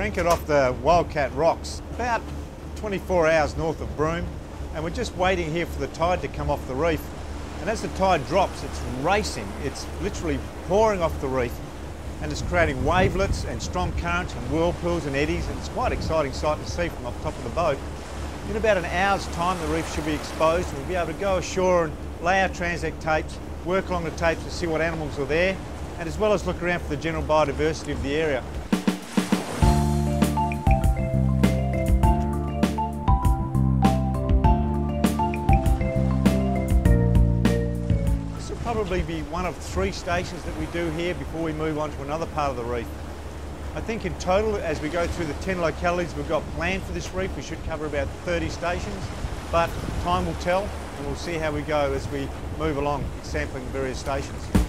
anchored off the Wildcat Rocks, about 24 hours north of Broome, and we're just waiting here for the tide to come off the reef. And as the tide drops, it's racing. It's literally pouring off the reef, and it's creating wavelets and strong currents and whirlpools and eddies, and it's quite an exciting sight to see from off top of the boat. In about an hour's time, the reef should be exposed, and we'll be able to go ashore and lay our Transect tapes, work along the tapes to see what animals are there, and as well as look around for the general biodiversity of the area. Probably be one of three stations that we do here before we move on to another part of the reef. I think in total, as we go through the 10 localities we've got planned for this reef, we should cover about 30 stations, but time will tell and we'll see how we go as we move along sampling the various stations.